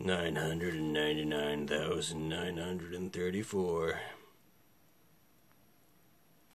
Nine hundred and ninety nine thousand nine hundred and thirty four.